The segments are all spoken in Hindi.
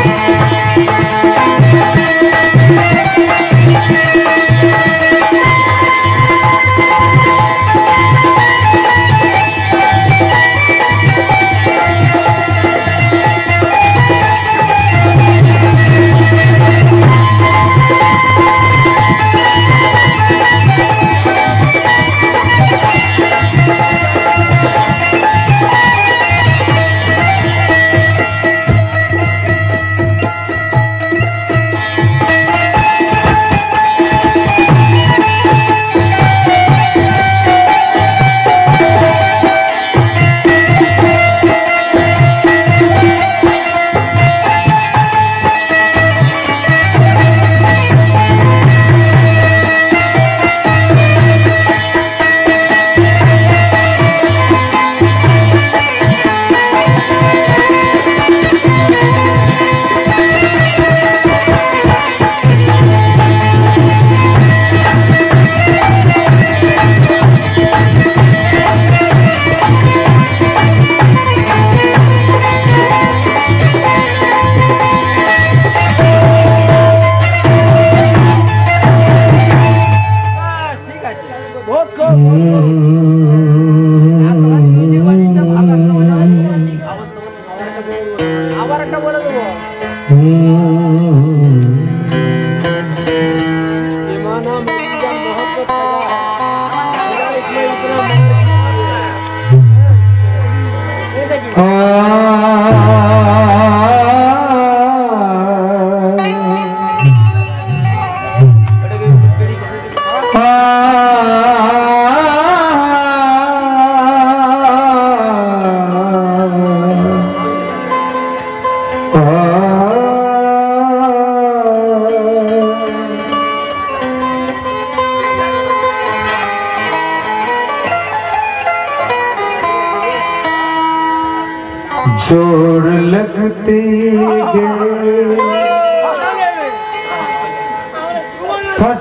Música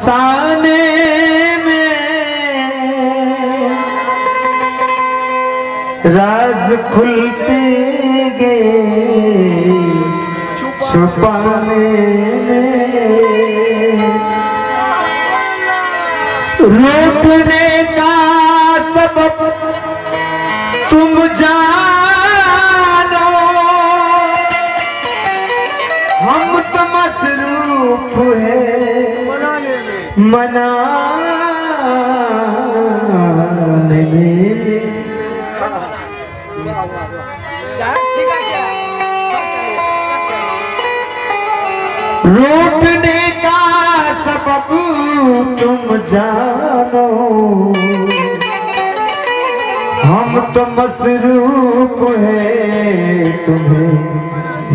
अफसाने राज खुलते गए छुपाने रोकने का सब तुम जानो हम तो मसरूफ है। मना में का सबब तुम जानो। हम तो मसरूप है तुम्हें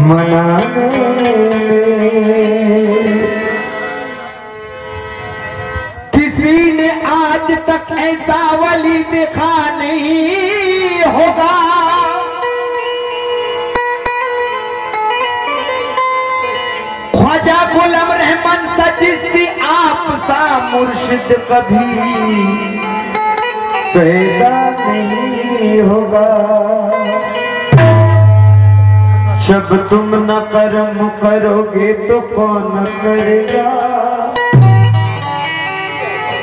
मनाने आज तक ऐसा वली देखा नहीं होगा। ख्वाजा गुलाम रहमान सचिस्ती आप सा मुर्शिद कभी पैदा नहीं होगा। जब तुम न कर्म करोगे तो कौन करेगा?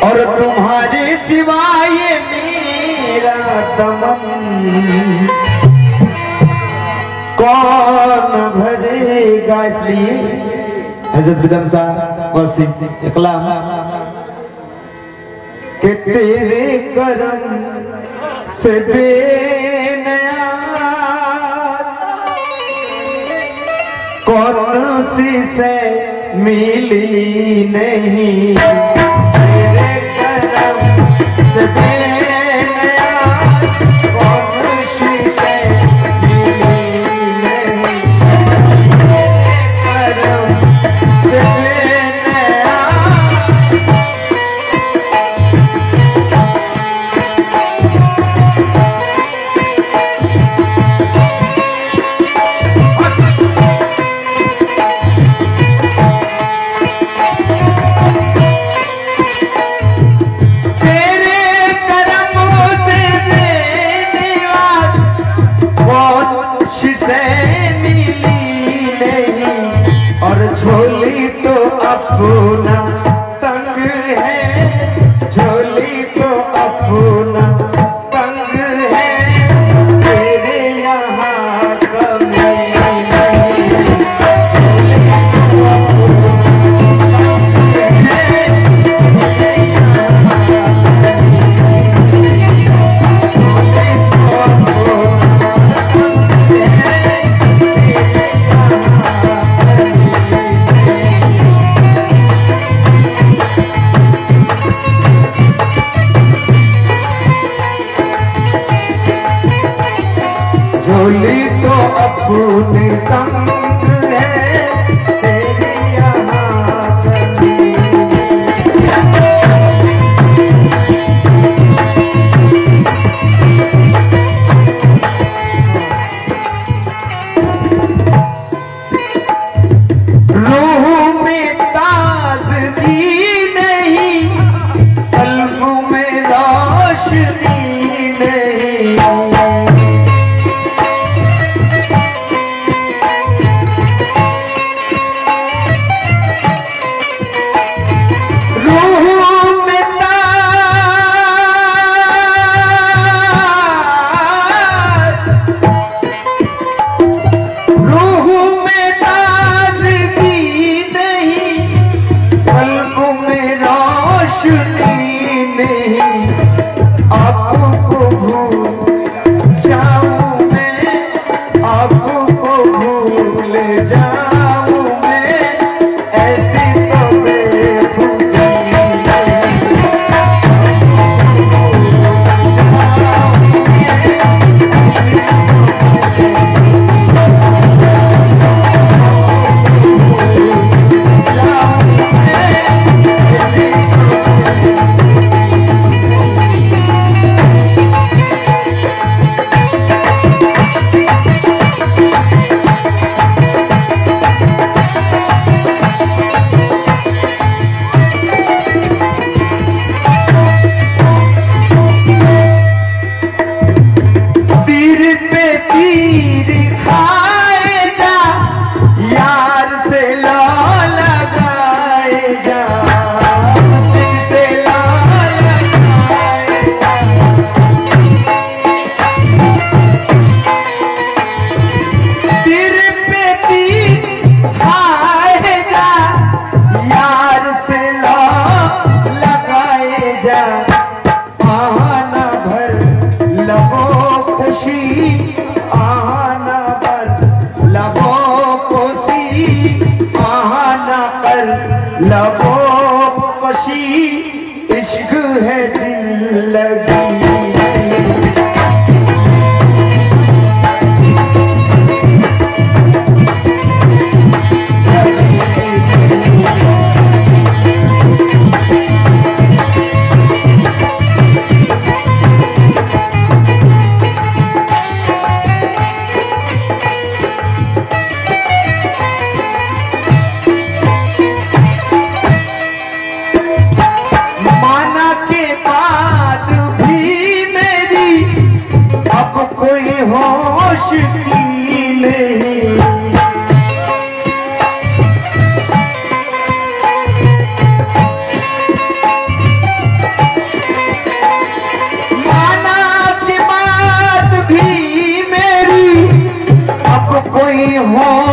और तुम्हारे सिवाय मेरा दमन। कौन भरेगा इसलिए? हज़रत बिदम साहब वसीम इकलाम। कि तेरे करम से बेनया कौन सी से मिली नहीं। तेरे करम से শুন Você também আছি want